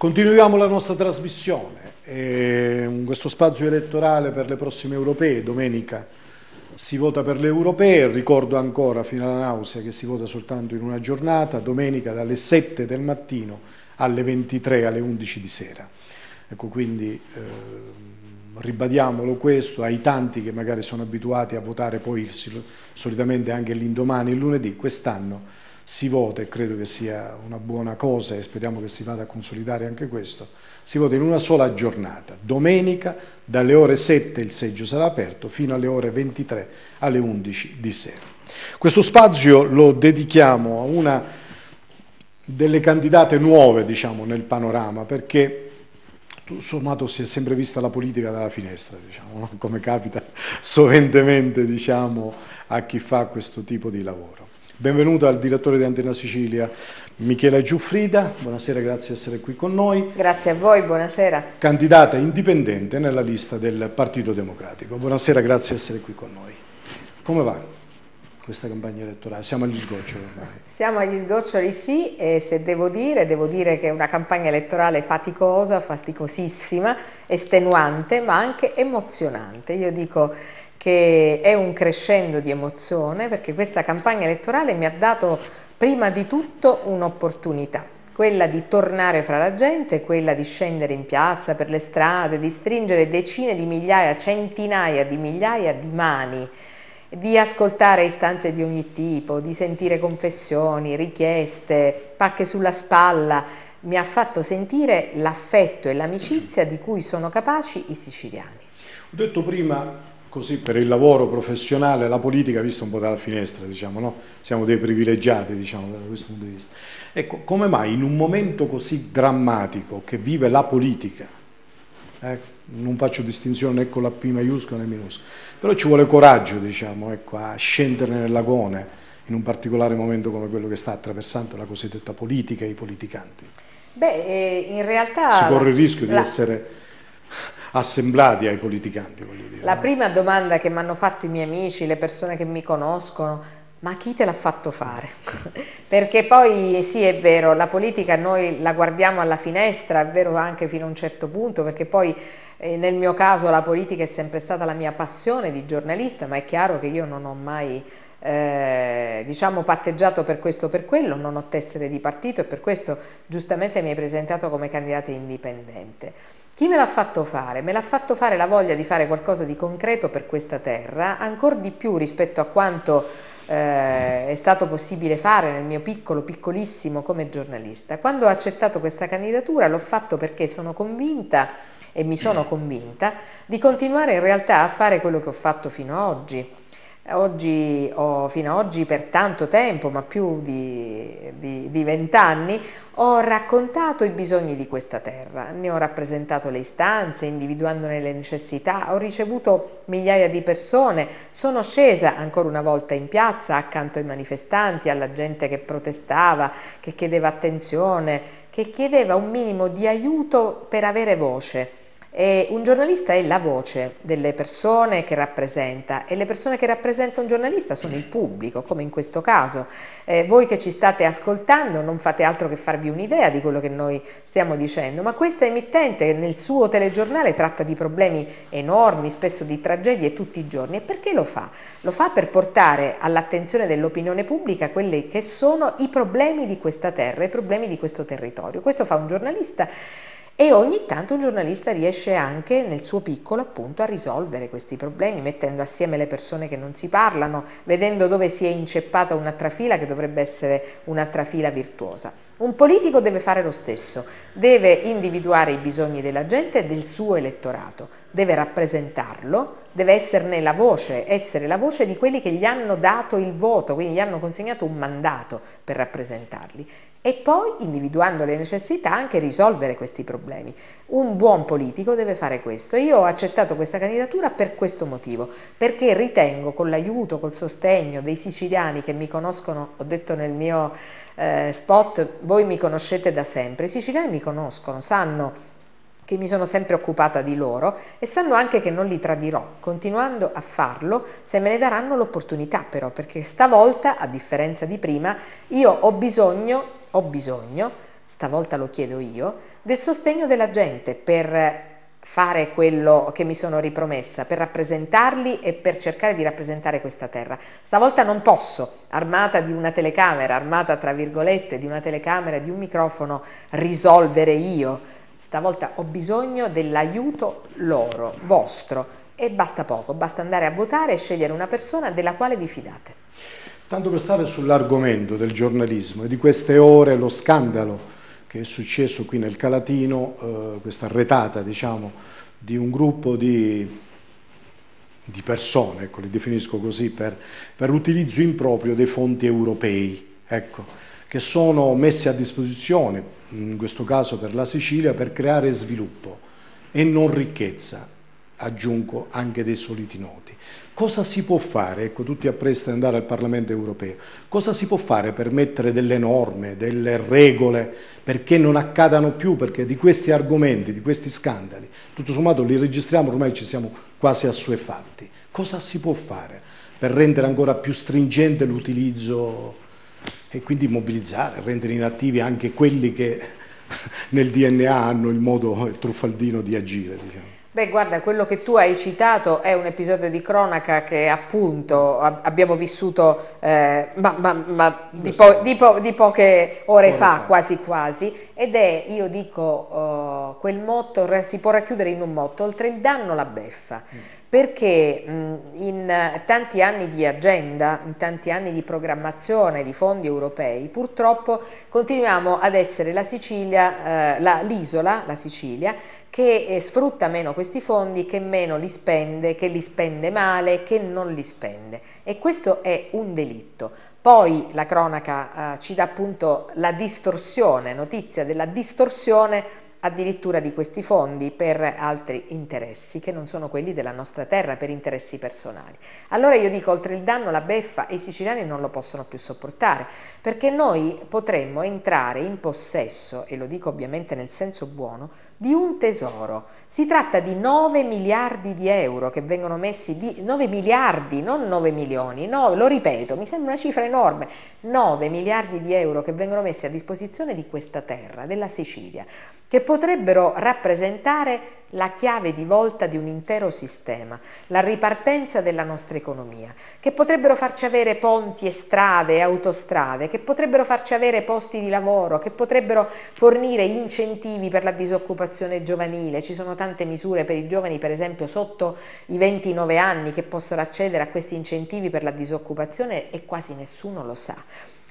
Continuiamo la nostra trasmissione, eh, questo spazio elettorale per le prossime europee, domenica si vota per le europee, ricordo ancora fino alla nausea che si vota soltanto in una giornata, domenica dalle 7 del mattino alle 23, alle 11 di sera. Ecco, quindi eh, ribadiamolo questo ai tanti che magari sono abituati a votare poi solitamente anche l'indomani, il lunedì, quest'anno si vota e credo che sia una buona cosa e speriamo che si vada a consolidare anche questo, si vota in una sola giornata, domenica dalle ore 7 il seggio sarà aperto fino alle ore 23 alle 11 di sera. Questo spazio lo dedichiamo a una delle candidate nuove diciamo, nel panorama perché tutto sommato si è sempre vista la politica dalla finestra, diciamo, come capita soventemente diciamo, a chi fa questo tipo di lavoro. Benvenuto al direttore di Antena Sicilia Michela Giuffrida, buonasera, grazie di essere qui con noi. Grazie a voi, buonasera. Candidata indipendente nella lista del Partito Democratico. Buonasera, grazie di essere qui con noi. Come va questa campagna elettorale? Siamo agli sgoccioli ormai. Siamo agli sgoccioli sì e se devo dire, devo dire che è una campagna elettorale faticosa, faticosissima, estenuante ma anche emozionante. Io dico che è un crescendo di emozione perché questa campagna elettorale mi ha dato prima di tutto un'opportunità, quella di tornare fra la gente, quella di scendere in piazza, per le strade, di stringere decine di migliaia, centinaia di migliaia di mani, di ascoltare istanze di ogni tipo, di sentire confessioni, richieste, pacche sulla spalla, mi ha fatto sentire l'affetto e l'amicizia di cui sono capaci i siciliani. Ho detto prima così per il lavoro professionale, la politica vista un po' dalla finestra, diciamo, no? siamo dei privilegiati diciamo, da questo punto di vista. Ecco, come mai in un momento così drammatico che vive la politica, eh, non faccio distinzione né con la P maiuscola né minuscola, però ci vuole coraggio diciamo, ecco, a scendere nel lagone in un particolare momento come quello che sta attraversando la cosiddetta politica e i politicanti. Beh, eh, in realtà... Si corre il rischio la... di essere assemblati ai politicanti. Dire, La prima domanda che mi hanno fatto i miei amici, le persone che mi conoscono, ma chi te l'ha fatto fare? Perché poi sì è vero, la politica noi la guardiamo alla finestra, è vero anche fino a un certo punto, perché poi eh, nel mio caso la politica è sempre stata la mia passione di giornalista, ma è chiaro che io non ho mai eh, diciamo patteggiato per questo o per quello, non ho tessere di partito e per questo giustamente mi hai presentato come candidata indipendente. Chi me l'ha fatto fare? Me l'ha fatto fare la voglia di fare qualcosa di concreto per questa terra, ancora di più rispetto a quanto eh, è stato possibile fare nel mio piccolo, piccolissimo come giornalista. Quando ho accettato questa candidatura l'ho fatto perché sono convinta e mi sono convinta di continuare in realtà a fare quello che ho fatto fino ad oggi, Oggi, ho, fino ad oggi per tanto tempo, ma più di vent'anni, ho raccontato i bisogni di questa terra, ne ho rappresentato le istanze, individuandone le necessità, ho ricevuto migliaia di persone, sono scesa ancora una volta in piazza accanto ai manifestanti, alla gente che protestava, che chiedeva attenzione, che chiedeva un minimo di aiuto per avere voce e un giornalista è la voce delle persone che rappresenta e le persone che rappresenta un giornalista sono il pubblico, come in questo caso. Eh, voi che ci state ascoltando non fate altro che farvi un'idea di quello che noi stiamo dicendo, ma questa emittente nel suo telegiornale tratta di problemi enormi, spesso di tragedie tutti i giorni. E perché lo fa? Lo fa per portare all'attenzione dell'opinione pubblica quelli che sono i problemi di questa terra, i problemi di questo territorio. Questo fa un giornalista e ogni tanto un giornalista riesce anche nel suo piccolo appunto a risolvere questi problemi mettendo assieme le persone che non si parlano, vedendo dove si è inceppata una trafila che dovrebbe essere una trafila virtuosa. Un politico deve fare lo stesso, deve individuare i bisogni della gente e del suo elettorato, deve rappresentarlo, deve esserne la voce, essere la voce di quelli che gli hanno dato il voto, quindi gli hanno consegnato un mandato per rappresentarli e poi, individuando le necessità, anche risolvere questi problemi. Un buon politico deve fare questo io ho accettato questa candidatura per questo motivo, perché ritengo con l'aiuto, col sostegno dei siciliani che mi conoscono, ho detto nel mio eh, spot, voi mi conoscete da sempre, i siciliani mi conoscono, sanno che mi sono sempre occupata di loro e sanno anche che non li tradirò, continuando a farlo se me ne daranno l'opportunità però, perché stavolta, a differenza di prima, io ho bisogno ho bisogno stavolta lo chiedo io, del sostegno della gente per fare quello che mi sono ripromessa, per rappresentarli e per cercare di rappresentare questa terra. Stavolta non posso, armata di una telecamera, armata tra virgolette di una telecamera e di un microfono, risolvere io. Stavolta ho bisogno dell'aiuto loro, vostro, e basta poco, basta andare a votare e scegliere una persona della quale vi fidate. Tanto per stare sull'argomento del giornalismo e di queste ore, lo scandalo che è successo qui nel Calatino, eh, questa retata diciamo, di un gruppo di, di persone, ecco, li definisco così, per, per l'utilizzo improprio dei fondi europei, ecco, che sono messi a disposizione, in questo caso per la Sicilia, per creare sviluppo e non ricchezza, aggiungo anche dei soliti noti. Cosa si può fare? Ecco, tutti appresti ad andare al Parlamento europeo. Cosa si può fare per mettere delle norme, delle regole, perché non accadano più? Perché di questi argomenti, di questi scandali, tutto sommato li registriamo, ormai ci siamo quasi assuefatti. Cosa si può fare per rendere ancora più stringente l'utilizzo e quindi mobilizzare, rendere inattivi anche quelli che nel DNA hanno il modo, il truffaldino di agire? Diciamo. Beh, guarda, quello che tu hai citato è un episodio di cronaca che appunto abbiamo vissuto eh, ma, ma, ma di, po di, po di, poche ore, ore fa, fa, quasi quasi, ed è, io dico, uh, quel motto si può racchiudere in un motto, oltre il danno la beffa. Mm perché in tanti anni di agenda, in tanti anni di programmazione di fondi europei, purtroppo continuiamo ad essere la eh, l'isola, la Sicilia, che eh, sfrutta meno questi fondi, che meno li spende, che li spende male, che non li spende. E questo è un delitto. Poi la cronaca eh, ci dà appunto la distorsione, notizia della distorsione addirittura di questi fondi per altri interessi che non sono quelli della nostra terra, per interessi personali. Allora io dico, oltre il danno, la beffa i siciliani non lo possono più sopportare, perché noi potremmo entrare in possesso, e lo dico ovviamente nel senso buono, di un tesoro. Si tratta di 9 miliardi di euro che vengono messi, di, 9 miliardi, non 9 milioni, no, lo ripeto, mi sembra una cifra enorme, 9 miliardi di euro che vengono messi a disposizione di questa terra, della Sicilia, che potrebbero rappresentare la chiave di volta di un intero sistema, la ripartenza della nostra economia, che potrebbero farci avere ponti e strade e autostrade, che potrebbero farci avere posti di lavoro, che potrebbero fornire incentivi per la disoccupazione giovanile. Ci sono tante misure per i giovani, per esempio sotto i 29 anni, che possono accedere a questi incentivi per la disoccupazione e quasi nessuno lo sa.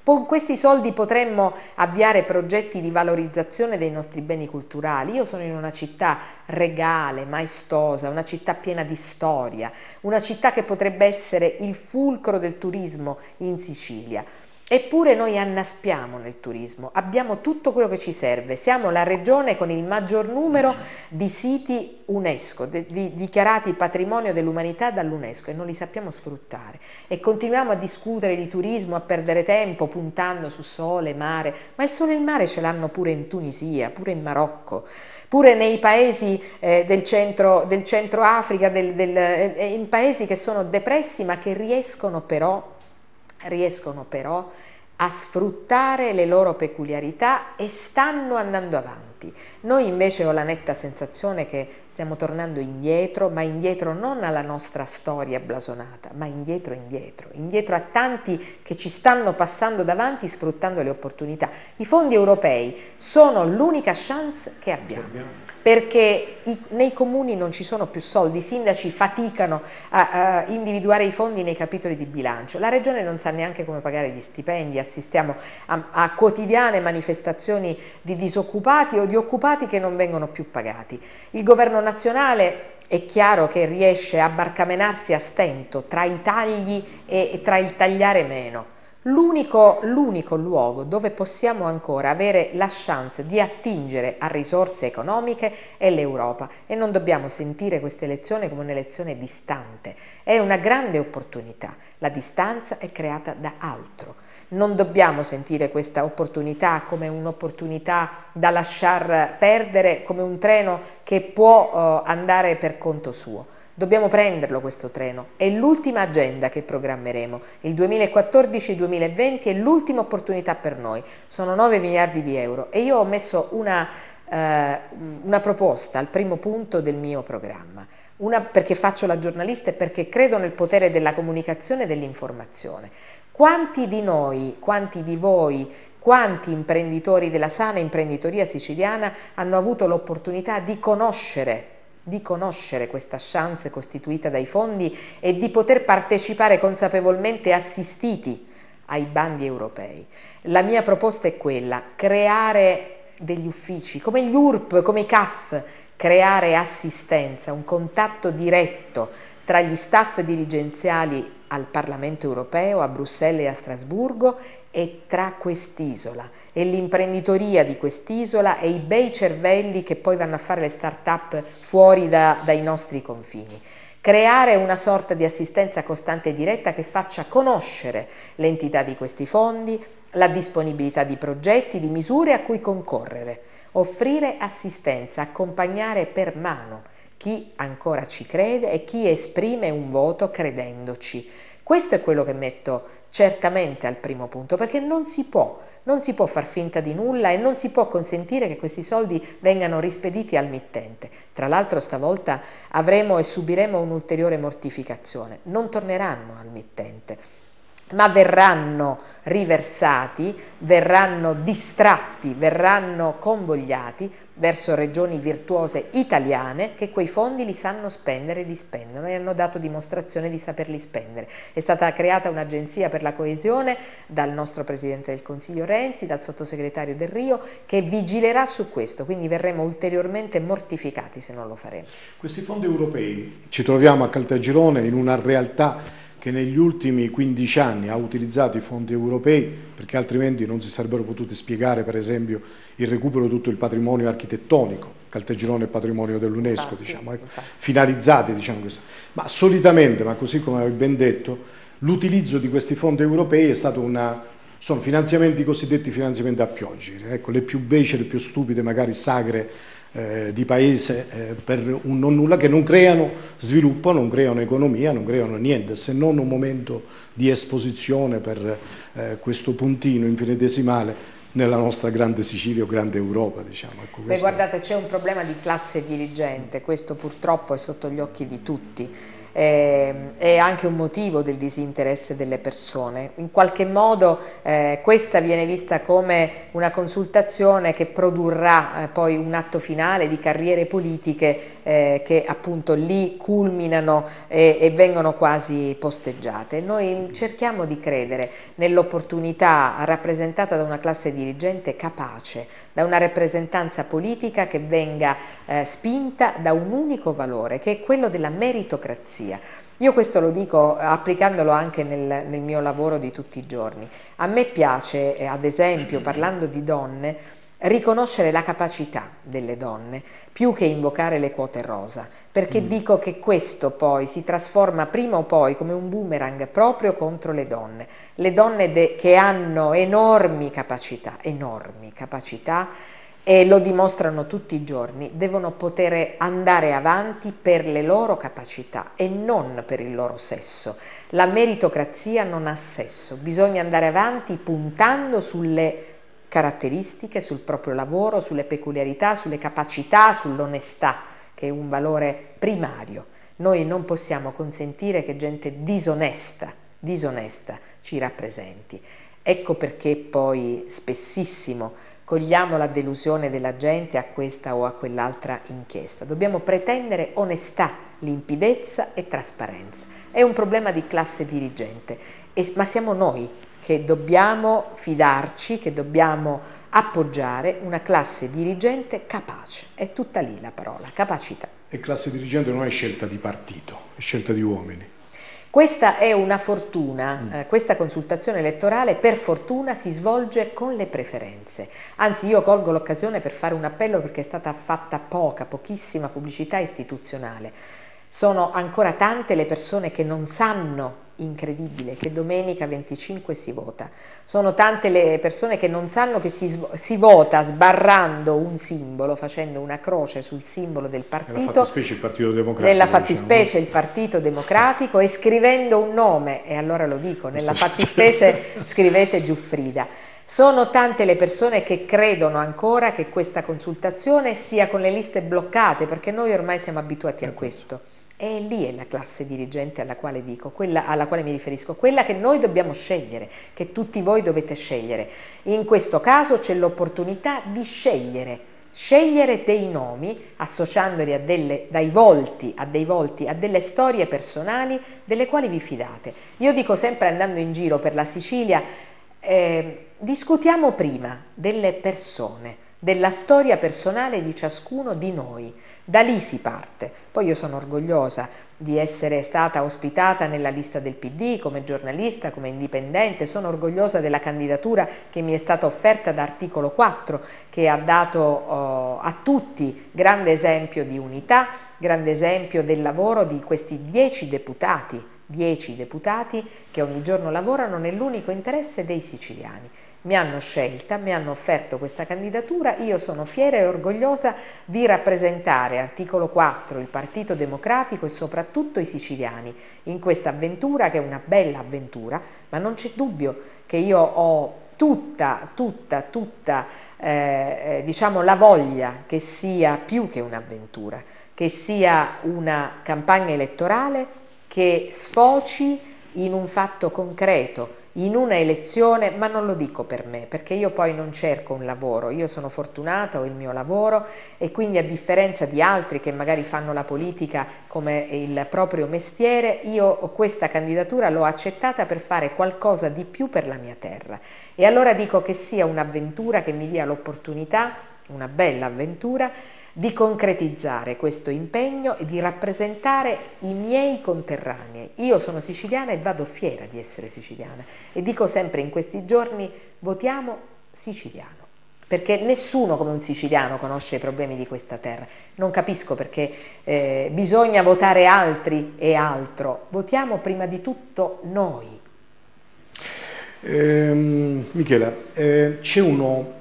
Con questi soldi potremmo avviare progetti di valorizzazione dei nostri beni culturali. Io sono in una città regale, maestosa, una città piena di storia, una città che potrebbe essere il fulcro del turismo in Sicilia. Eppure noi annaspiamo nel turismo, abbiamo tutto quello che ci serve, siamo la regione con il maggior numero di siti UNESCO, di, di, dichiarati patrimonio dell'umanità dall'UNESCO e non li sappiamo sfruttare. E continuiamo a discutere di turismo, a perdere tempo puntando su sole, mare, ma il sole e il mare ce l'hanno pure in Tunisia, pure in Marocco pure nei paesi eh, del, centro, del, centro, Africa, del, del, eh, in paesi che sono depressi ma che riescono però riescono però a sfruttare le loro peculiarità e stanno andando avanti. Noi invece ho la netta sensazione che stiamo tornando indietro, ma indietro non alla nostra storia blasonata, ma indietro indietro, indietro a tanti che ci stanno passando davanti sfruttando le opportunità. I fondi europei sono l'unica chance che abbiamo perché i, nei comuni non ci sono più soldi, i sindaci faticano a, a, individuare i fondi nei capitoli di bilancio, la regione non sa neanche come pagare gli stipendi, assistiamo a, a quotidiane manifestazioni di disoccupati o di occupati che non vengono più pagati. Il governo nazionale è chiaro che riesce a barcamenarsi a stento tra i tagli e, e tra il tagliare meno. L'unico, luogo dove possiamo ancora avere la chance di attingere a risorse economiche è l'Europa. E non dobbiamo sentire questa elezione come un'elezione distante, è una grande opportunità, la distanza è creata da altro. Non dobbiamo sentire questa opportunità come un'opportunità da lasciar perdere, come un treno che può uh, andare per conto suo Dobbiamo prenderlo questo treno, è l'ultima agenda che programmeremo. Il 2014-2020 è l'ultima opportunità per noi, sono 9 miliardi di euro e io ho messo una, eh, una proposta al primo punto del mio programma. Una perché faccio la giornalista e perché credo nel potere della comunicazione e dell'informazione. Quanti di noi, quanti di voi, quanti imprenditori della sana imprenditoria siciliana hanno avuto l'opportunità di conoscere di conoscere questa chance costituita dai fondi e di poter partecipare consapevolmente assistiti ai bandi europei. La mia proposta è quella, creare degli uffici come gli URP, come i CAF, creare assistenza, un contatto diretto tra gli staff dirigenziali al Parlamento europeo, a Bruxelles e a Strasburgo e tra quest'isola e l'imprenditoria di quest'isola e i bei cervelli che poi vanno a fare le start-up fuori da, dai nostri confini. Creare una sorta di assistenza costante e diretta che faccia conoscere l'entità di questi fondi, la disponibilità di progetti, di misure a cui concorrere, offrire assistenza, accompagnare per mano chi ancora ci crede e chi esprime un voto credendoci. Questo è quello che metto certamente al primo punto, perché non si può, non si può far finta di nulla e non si può consentire che questi soldi vengano rispediti al mittente. Tra l'altro stavolta avremo e subiremo un'ulteriore mortificazione, non torneranno al mittente ma verranno riversati, verranno distratti, verranno convogliati verso regioni virtuose italiane che quei fondi li sanno spendere e li spendono e hanno dato dimostrazione di saperli spendere. È stata creata un'agenzia per la coesione dal nostro Presidente del Consiglio Renzi, dal sottosegretario Del Rio, che vigilerà su questo, quindi verremo ulteriormente mortificati se non lo faremo. Questi fondi europei ci troviamo a Caltagirone in una realtà che negli ultimi 15 anni ha utilizzato i fondi europei perché altrimenti non si sarebbero potuti spiegare per esempio il recupero di tutto il patrimonio architettonico, Caltagirone è patrimonio dell'UNESCO, diciamo, ecco, finalizzati diciamo questo. Ma solitamente, ma così come avevi ben detto, l'utilizzo di questi fondi europei è stato una, sono finanziamenti cosiddetti finanziamenti a pioggia, ecco, le più becere, le più stupide, magari sagre eh, di paese eh, per un non nulla che non creano sviluppo, non creano economia, non creano niente se non un momento di esposizione per eh, questo puntino infinitesimale nella nostra grande Sicilia o grande Europa. Diciamo. Ecco, Beh, guardate, c'è un problema di classe dirigente, questo purtroppo è sotto gli occhi di tutti eh, è anche un motivo del disinteresse delle persone. In qualche modo eh, questa viene vista come una consultazione che produrrà eh, poi un atto finale di carriere politiche eh, che appunto lì culminano e, e vengono quasi posteggiate. Noi cerchiamo di credere nell'opportunità rappresentata da una classe dirigente capace, da una rappresentanza politica che venga eh, spinta da un unico valore che è quello della meritocrazia. Io questo lo dico applicandolo anche nel, nel mio lavoro di tutti i giorni. A me piace, eh, ad esempio, parlando di donne, riconoscere la capacità delle donne più che invocare le quote rosa, perché mm. dico che questo poi si trasforma prima o poi come un boomerang proprio contro le donne. Le donne che hanno enormi capacità, enormi capacità, e lo dimostrano tutti i giorni, devono poter andare avanti per le loro capacità e non per il loro sesso. La meritocrazia non ha sesso, bisogna andare avanti puntando sulle caratteristiche, sul proprio lavoro, sulle peculiarità, sulle capacità, sull'onestà, che è un valore primario. Noi non possiamo consentire che gente disonesta, disonesta ci rappresenti. Ecco perché poi spessissimo cogliamo la delusione della gente a questa o a quell'altra inchiesta. Dobbiamo pretendere onestà, limpidezza e trasparenza. È un problema di classe dirigente, ma siamo noi che dobbiamo fidarci, che dobbiamo appoggiare una classe dirigente capace. È tutta lì la parola, capacità. E classe dirigente non è scelta di partito, è scelta di uomini. Questa è una fortuna, mm. eh, questa consultazione elettorale per fortuna si svolge con le preferenze. Anzi io colgo l'occasione per fare un appello perché è stata fatta poca, pochissima pubblicità istituzionale. Sono ancora tante le persone che non sanno incredibile che domenica 25 si vota. Sono tante le persone che non sanno che si, si, vota sbarrando un simbolo, facendo una croce sul simbolo del partito. Nella fattispecie il Partito Democratico. Nella fattispecie diciamo. il Partito Democratico e scrivendo un nome, e allora lo dico, nella fattispecie scrivete Giuffrida. Sono tante le persone che credono ancora che questa consultazione sia con le liste bloccate, perché noi ormai siamo abituati a questo. E lì è la classe dirigente alla quale, dico, quella alla quale mi riferisco, quella che noi dobbiamo scegliere, che tutti voi dovete scegliere. In questo caso c'è l'opportunità di scegliere, scegliere dei nomi associandoli a delle, dai volti, a dei volti, a delle storie personali delle quali vi fidate. Io dico sempre andando in giro per la Sicilia, eh, discutiamo prima delle persone, della storia personale di ciascuno di noi da lì si parte. Poi io sono orgogliosa di essere stata ospitata nella lista del PD come giornalista, come indipendente, sono orgogliosa della candidatura che mi è stata offerta da articolo 4 che ha dato oh, a tutti grande esempio di unità, grande esempio del lavoro di questi dieci deputati, dieci deputati che ogni giorno lavorano nell'unico interesse dei siciliani mi hanno scelta, mi hanno offerto questa candidatura, io sono fiera e orgogliosa di rappresentare articolo 4, il Partito Democratico e soprattutto i siciliani in questa avventura che è una bella avventura, ma non c'è dubbio che io ho tutta, tutta, tutta eh, eh diciamo la voglia che sia più che un'avventura, che sia una campagna elettorale che sfoci in un fatto concreto, in una elezione, ma non lo dico per me, perché io poi non cerco un lavoro, io sono fortunata, ho il mio lavoro e quindi a differenza di altri che magari fanno la politica come il proprio mestiere, io questa candidatura l'ho accettata per fare qualcosa di più per la mia terra. E allora dico che sia un'avventura che mi dia l'opportunità, una bella avventura, di concretizzare questo impegno e di rappresentare i miei conterranei. Io sono siciliana e vado fiera di essere siciliana e dico sempre in questi giorni votiamo siciliano perché nessuno come un siciliano conosce i problemi di questa terra. Non capisco perché eh, bisogna votare altri e altro. Votiamo prima di tutto noi. Eh, Michela, eh, c'è uno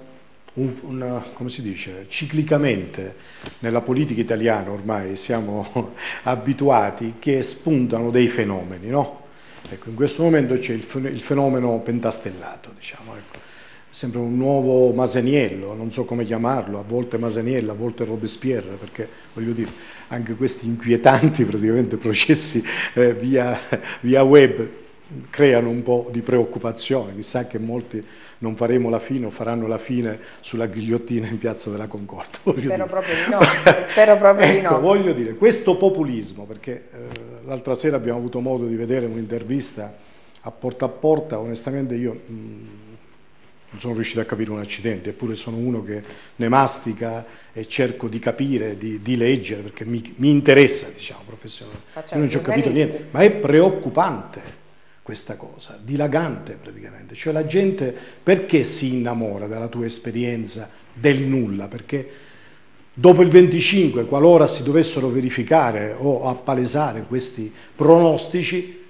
un, una, come si dice, ciclicamente nella politica italiana ormai siamo abituati che spuntano dei fenomeni, no? Ecco, in questo momento c'è il, fenomeno pentastellato, diciamo, ecco. Sembra un nuovo Masaniello, non so come chiamarlo, a volte Masaniello, a volte Robespierre, perché voglio dire, anche questi inquietanti processi eh, via, via web creano un po' di preoccupazione, chissà che molti non faremo la fine o faranno la fine sulla ghigliottina in piazza della Concordia. Spero proprio di no, spero proprio ecco, di no. voglio dire, questo populismo, perché eh, l'altra sera abbiamo avuto modo di vedere un'intervista a porta a porta, onestamente io mh, mm, non sono riuscito a capire un accidente, eppure sono uno che ne mastica e cerco di capire, di, di leggere, perché mi, mi interessa, diciamo, professionalmente. Io non ci ho capito niente, ma è preoccupante questa cosa, dilagante praticamente, cioè la gente perché si innamora della tua esperienza del nulla? Perché dopo il 25, qualora si dovessero verificare o appalesare questi pronostici,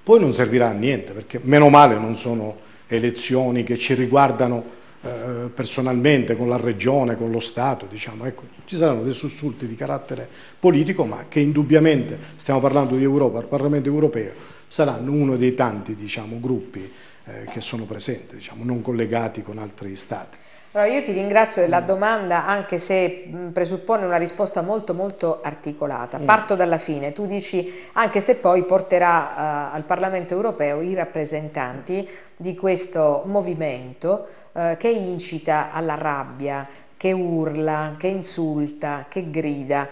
poi non servirà a niente, perché meno male non sono elezioni che ci riguardano eh, personalmente con la regione, con lo Stato, diciamo. ecco, ci saranno dei sussulti di carattere politico, ma che indubbiamente, stiamo parlando di Europa, il Parlamento europeo, saranno uno dei tanti diciamo, gruppi eh, che sono presenti, diciamo, non collegati con altri stati. Allora, io ti ringrazio della domanda anche se presuppone una risposta molto molto articolata. Mm. Parto dalla fine, tu dici anche se poi porterà uh, al Parlamento europeo i rappresentanti di questo movimento uh, che incita alla rabbia, che urla, che insulta, che grida.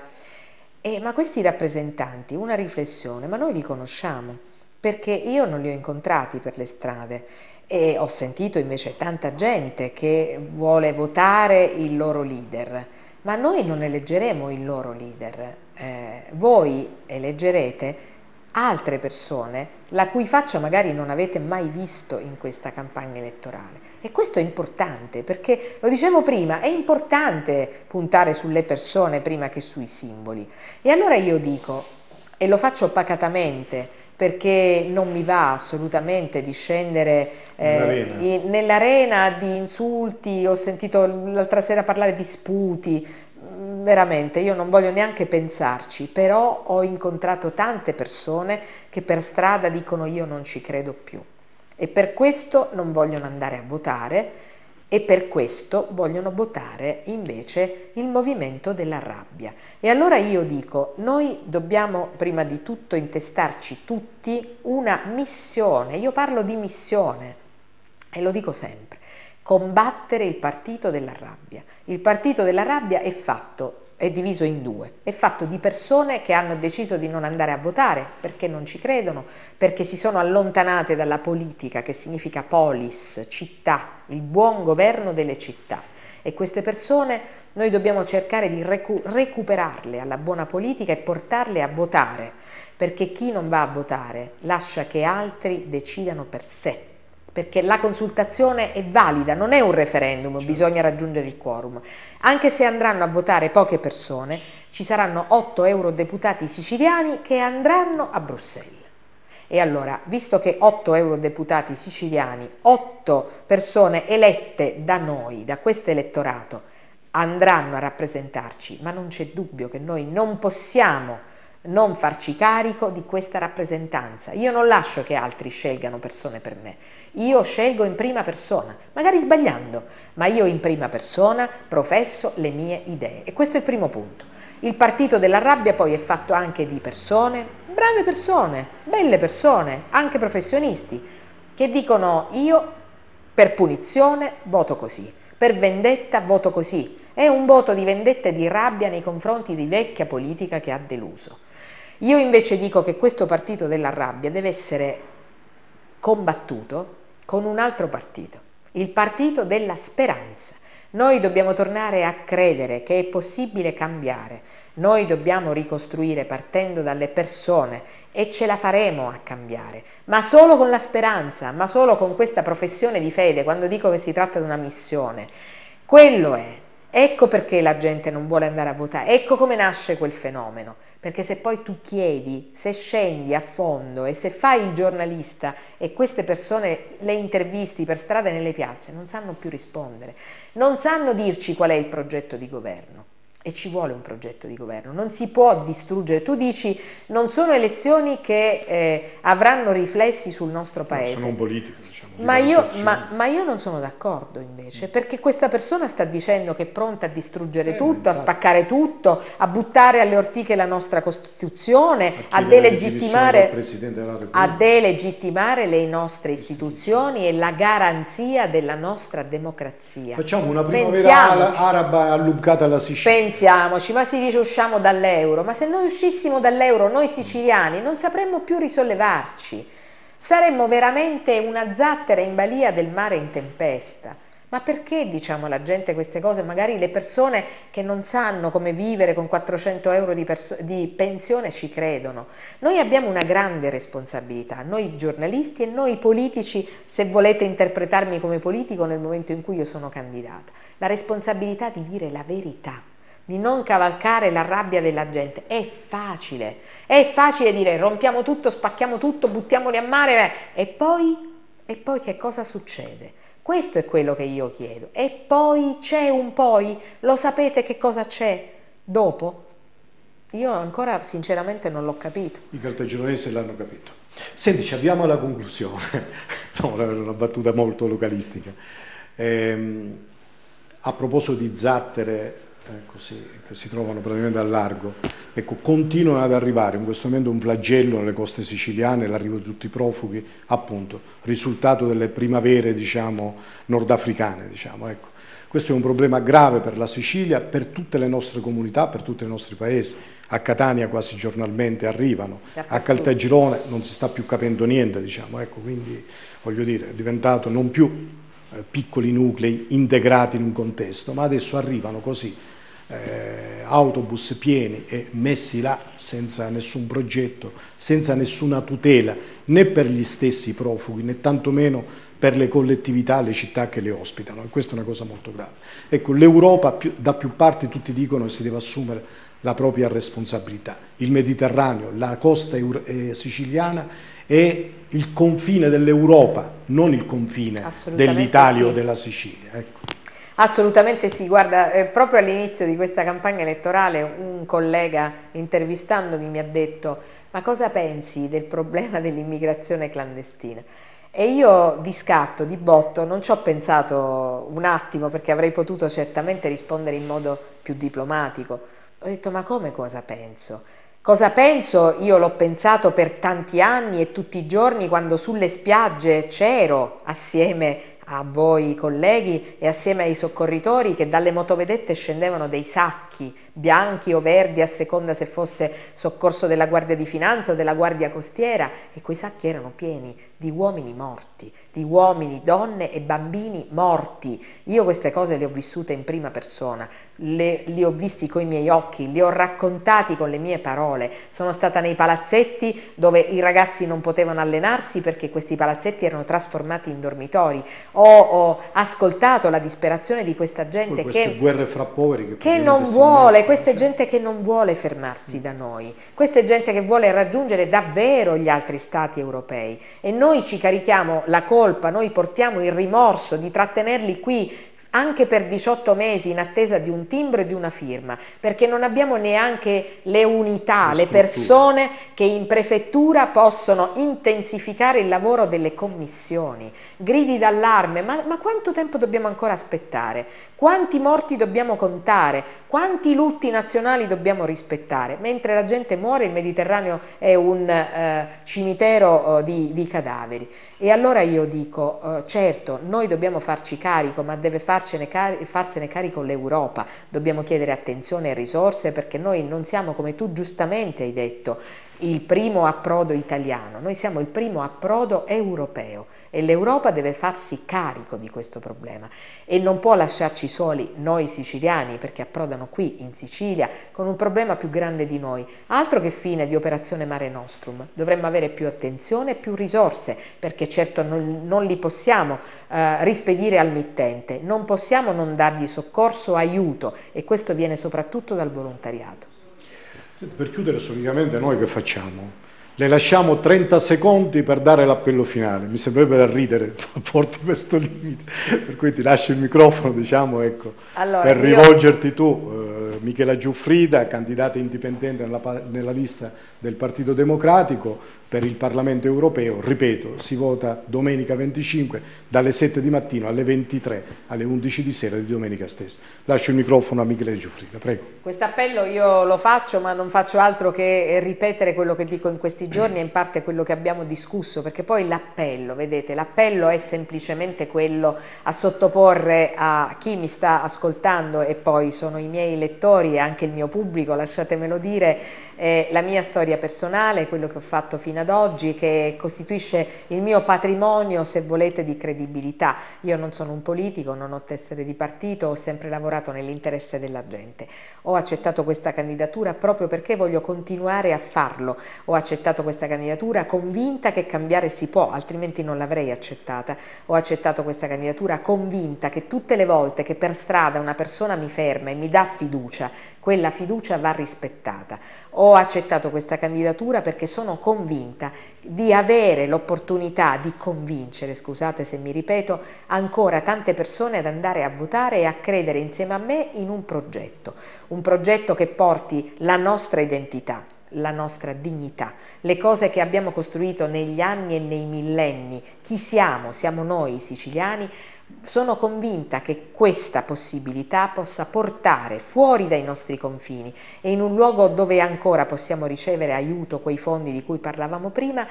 E, ma questi rappresentanti, una riflessione, ma noi li conosciamo perché io non li ho incontrati per le strade e ho sentito invece tanta gente che vuole votare il loro leader, ma noi non eleggeremo il loro leader, eh, voi eleggerete altre persone la cui faccia magari non avete mai visto in questa campagna elettorale. E questo è importante perché, lo dicevo prima, è importante puntare sulle persone prima che sui simboli. E allora io dico, e lo faccio pacatamente perché non mi va assolutamente di scendere eh, nell'arena. di insulti, ho sentito l'altra sera parlare di sputi, mm, veramente io non voglio neanche pensarci, però ho incontrato tante persone che per strada dicono io non ci credo più e per questo non vogliono andare a votare e per questo vogliono votare invece il movimento della rabbia. E allora io dico, noi dobbiamo prima di tutto intestarci tutti una missione, io parlo di missione e lo dico sempre, combattere il partito della rabbia. Il partito della rabbia è fatto è diviso in due, è fatto di persone che hanno deciso di non andare a votare perché non ci credono, perché si sono allontanate dalla politica che significa polis, città, il buon governo delle città. E queste persone noi dobbiamo cercare di recu recuperarle alla buona politica e portarle a votare perché chi non va a votare lascia che altri decidano per sé perché la consultazione è valida, non è un referendum, certo. bisogna raggiungere il quorum. Anche se andranno a votare poche persone, ci saranno 8 eurodeputati siciliani che andranno a Bruxelles. E allora, visto che 8 eurodeputati siciliani, 8 persone elette da noi, da questo elettorato, andranno a rappresentarci, ma non c'è dubbio che noi non possiamo non farci carico di questa rappresentanza. Io non lascio che altri scelgano persone per me, io scelgo in prima persona, magari sbagliando, ma io in prima persona professo le mie idee e questo è il primo punto. Il partito della rabbia poi è fatto anche di persone, brave persone, belle persone, anche professionisti, che dicono io per punizione voto così, per vendetta voto così. È un voto di vendetta e di rabbia nei confronti di vecchia politica che ha deluso. Io invece dico che questo partito della rabbia deve essere combattuto con un altro partito, il partito della speranza. Noi dobbiamo tornare a credere che è possibile cambiare, noi dobbiamo ricostruire partendo dalle persone e ce la faremo a cambiare, ma solo con la speranza, ma solo con questa professione di fede, quando dico che si tratta di una missione. Quello è. Ecco perché la gente non vuole andare a votare, ecco come nasce quel fenomeno, perché se poi tu chiedi, se scendi a fondo e se fai il giornalista e queste persone le intervisti per strada e nelle piazze, non sanno più rispondere, non sanno dirci qual è il progetto di governo. E ci vuole un progetto di governo, non si può distruggere. Tu dici non sono elezioni che eh, avranno riflessi sul nostro paese. No, sono un politico, diciamo. Ma io, ma, ma io, non sono d'accordo invece, perché questa persona sta dicendo che è pronta a distruggere eh, tutto, a spaccare tutto, a buttare alle ortiche la nostra Costituzione, a, a, delegittimare, a delegittimare le nostre istituzioni e la garanzia della nostra democrazia. Facciamo una primavera araba allungata alla Sicilia pensiamoci, ma si dice usciamo dall'euro, ma se noi uscissimo dall'euro, noi siciliani, non sapremmo più risollevarci, saremmo veramente una zattera in balia del mare in tempesta. Ma perché diciamo alla gente queste cose? Magari le persone che non sanno come vivere con 400 euro di, di, pensione ci credono. Noi abbiamo una grande responsabilità, noi giornalisti e noi politici, se volete interpretarmi come politico nel momento in cui io sono candidata, la responsabilità di dire la verità di non cavalcare la rabbia della gente. È facile, è facile dire rompiamo tutto, spacchiamo tutto, buttiamoli a mare e poi, e poi che cosa succede? Questo è quello che io chiedo. E poi c'è un poi? Lo sapete che cosa c'è dopo? Io ancora sinceramente non l'ho capito. I cartagironesi l'hanno capito. Senti, ci avviamo alla conclusione. no, una battuta molto localistica. Ehm, a proposito di zattere ecco, sì, che si trovano praticamente al largo, ecco, continuano ad arrivare in questo momento un flagello nelle coste siciliane, l'arrivo di tutti i profughi, appunto, risultato delle primavere diciamo, nordafricane. Diciamo, ecco. Questo è un problema grave per la Sicilia, per tutte le nostre comunità, per tutti i nostri paesi. A Catania quasi giornalmente arrivano, a Caltagirone non si sta più capendo niente, diciamo, ecco, quindi voglio dire, è diventato non più eh, piccoli nuclei integrati in un contesto, ma adesso arrivano così eh, autobus pieni e messi là senza nessun progetto, senza nessuna tutela né per gli stessi profughi né tantomeno per le collettività, le città che le ospitano e questa è una cosa molto grave. Ecco, l'Europa da più parti tutti dicono che si deve assumere la propria responsabilità. Il Mediterraneo, la costa eh, siciliana è il confine dell'Europa, non il confine dell'Italia sì. o della Sicilia. Ecco. Assolutamente sì, guarda, eh, proprio all'inizio di questa campagna elettorale un collega intervistandomi mi ha detto ma cosa pensi del problema dell'immigrazione clandestina? E io di scatto, di botto, non ci ho pensato un attimo perché avrei potuto certamente rispondere in modo più diplomatico. Ho detto ma come cosa penso? Cosa penso? Io l'ho pensato per tanti anni e tutti i giorni quando sulle spiagge c'ero assieme a voi colleghi e assieme ai soccorritori che dalle motovedette scendevano dei sacchi bianchi o verdi a seconda se fosse soccorso della Guardia di Finanza o della Guardia Costiera e quei sacchi erano pieni di uomini morti, di uomini, donne e bambini morti. Io queste cose le ho vissute in prima persona, le, li ho visti coi miei occhi, li ho raccontati con le mie parole. Sono stata nei palazzetti dove i ragazzi non potevano allenarsi perché questi palazzetti erano trasformati in dormitori. Ho, ho ascoltato la disperazione di questa gente che, che, che non vuole questa è gente che non vuole fermarsi da noi, questa è gente che vuole raggiungere davvero gli altri stati europei. E noi ci carichiamo la colpa, noi portiamo il rimorso di trattenerli qui anche per 18 mesi in attesa di un timbro e di una firma, perché non abbiamo neanche le unità, le, le persone che in prefettura possono intensificare il lavoro delle commissioni. Gridi d'allarme, ma, ma quanto tempo dobbiamo ancora aspettare? Quanti morti dobbiamo contare? Quanti lutti nazionali dobbiamo rispettare? Mentre la gente muore il Mediterraneo è un eh, cimitero eh, di, di, cadaveri. E allora io dico, eh, certo, noi dobbiamo farci carico, ma deve cari farsene carico l'Europa. Dobbiamo chiedere attenzione e risorse perché noi non siamo, come tu giustamente hai detto, il primo approdo italiano, noi siamo il primo approdo europeo e l'Europa deve farsi carico di questo problema e non può lasciarci soli noi siciliani perché approdano qui in Sicilia con un problema più grande di noi. Altro che fine di operazione Mare Nostrum, dovremmo avere più attenzione e più risorse perché certo non, non li possiamo eh, rispedire al mittente, non possiamo non dargli soccorso, aiuto e questo viene soprattutto dal volontariato. Per chiudere solitamente noi che facciamo? Le lasciamo 30 secondi per dare l'appello finale, mi sembrerebbe da ridere, porti questo limite, per cui ti lascio il microfono diciamo, ecco, allora, per io... rivolgerti tu, eh, Michela Giuffrida, candidata indipendente nella, nella lista del Partito Democratico, per il Parlamento europeo, ripeto, si vota domenica 25 dalle 7 di mattino alle 23 alle 11 di sera di domenica stessa. Lascio il microfono a Michele Giuffrida, prego. Questo appello io lo faccio ma non faccio altro che ripetere quello che dico in questi giorni e in parte quello che abbiamo discusso perché poi l'appello, vedete, l'appello è semplicemente quello a sottoporre a chi mi sta ascoltando e poi sono i miei lettori e anche il mio pubblico, lasciatemelo dire, eh, la mia storia personale, quello che ho fatto fino ad oggi, che costituisce il mio patrimonio, se volete, di credibilità. Io non sono un politico, non ho tessere di partito, ho sempre lavorato nell'interesse della gente. Ho accettato questa candidatura proprio perché voglio continuare a farlo. Ho accettato questa candidatura convinta che cambiare si può, altrimenti non l'avrei accettata. Ho accettato questa candidatura convinta che tutte le volte che per strada una persona mi ferma e mi dà fiducia, quella fiducia va rispettata. Ho accettato questa candidatura perché sono convinta di avere l'opportunità di convincere, scusate se mi ripeto, ancora tante persone ad andare a votare e a credere insieme a me in un progetto, un progetto che porti la nostra identità, la nostra dignità, le cose che abbiamo costruito negli anni e nei millenni, chi siamo, siamo noi siciliani, sono convinta che questa possibilità possa portare fuori dai nostri confini e in un luogo dove ancora possiamo ricevere aiuto, quei fondi di cui parlavamo prima,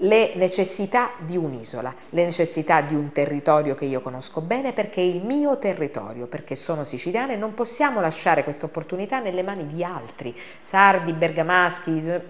le necessità di un'isola, le necessità di un territorio che io conosco bene perché è il mio territorio, perché sono siciliana e non possiamo lasciare questa opportunità nelle mani di altri, sardi, bergamaschi,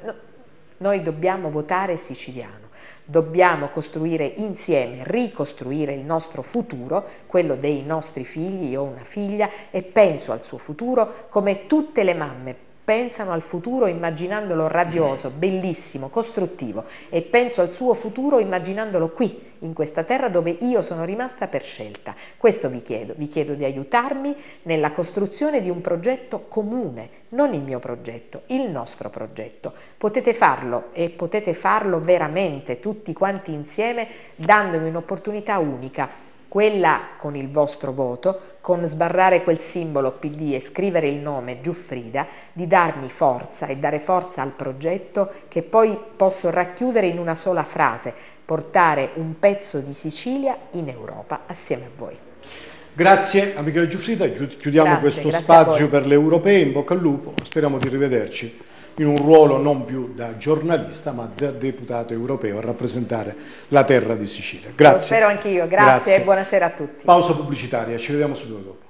noi dobbiamo votare siciliano. Dobbiamo costruire insieme, ricostruire il nostro futuro, quello dei nostri figli, io ho una figlia e penso al suo futuro come tutte le mamme pensano al futuro immaginandolo radioso, bellissimo, costruttivo e penso al suo futuro immaginandolo qui, in questa terra dove io sono rimasta per scelta. Questo vi chiedo, vi chiedo di aiutarmi nella costruzione di un progetto comune, non il mio progetto, il nostro progetto. Potete farlo e potete farlo veramente tutti quanti insieme dandomi un'opportunità unica quella con il vostro voto, con sbarrare quel simbolo PD e scrivere il nome Giuffrida, di darmi forza e dare forza al progetto che poi posso racchiudere in una sola frase, portare un pezzo di Sicilia in Europa assieme a voi. Grazie a Michele Giuffrida, chiudiamo grazie, questo grazie spazio per le europee, in bocca al lupo, speriamo di rivederci in un ruolo non più da giornalista ma da deputato europeo a rappresentare la terra di Sicilia. Grazie. Lo spero anch'io, grazie, grazie e buonasera a tutti. Pausa pubblicitaria, ci vediamo subito dopo.